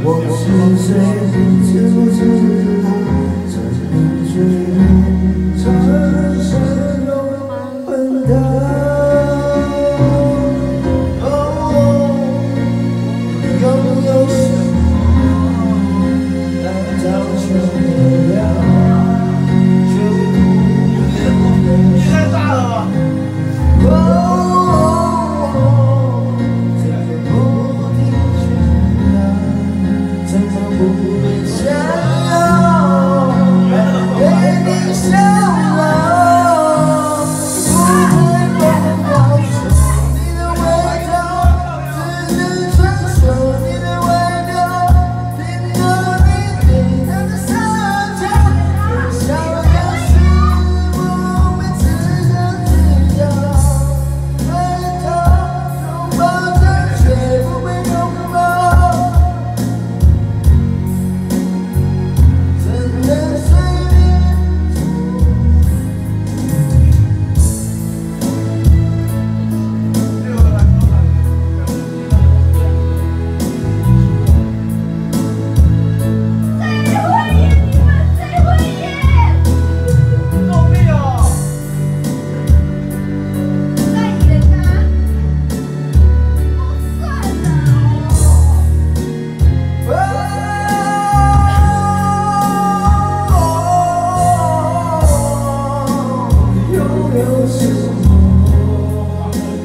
我是谁？知知道？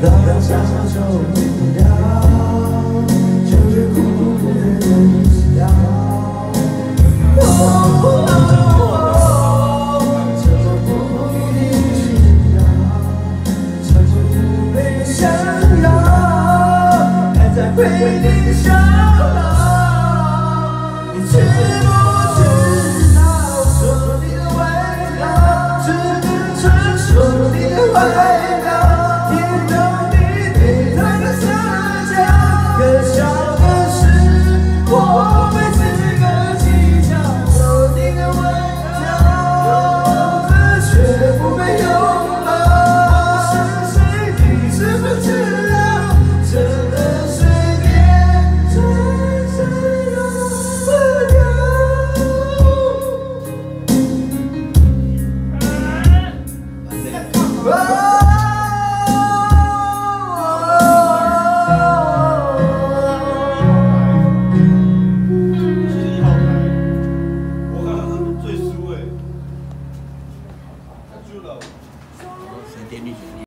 冷暖相守，不凉。